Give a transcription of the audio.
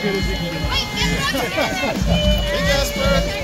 good as he can do. Wait, get it up!